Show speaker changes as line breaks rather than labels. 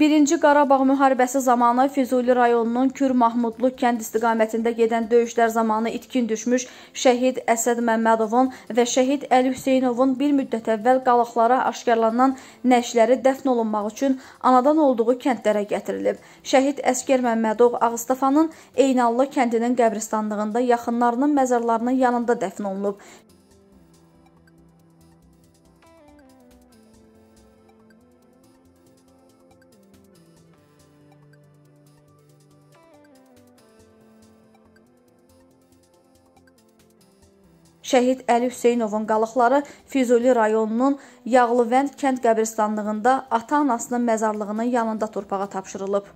Birinci Qarabağ müharibəsi zamanı Füzuli rayonunun Kür Mahmudlu kənd istiqamətində gedən döyüşlər zamanı itkin düşmüş şəhid Əsəd Məmmədovun və şəhid Əli Hüseynovun bir müddət əvvəl qalıqlara aşkarlanan nəşləri dəfn olunmaq üçün anadan olduğu kəndlərə gətirilib. Şəhid Əskər Məmmədov Ağstafanın Eynallı kəndinin qəbristanlığında yaxınlarının məzarlarının yanında dəfn olunub. Şəhid Əli Hüseynovun qalıqları Füzuli rayonunun Yağlıvənd kənd qəbristanlığında ata-anasının məzarlığının yanında torpağa tapşırılıb.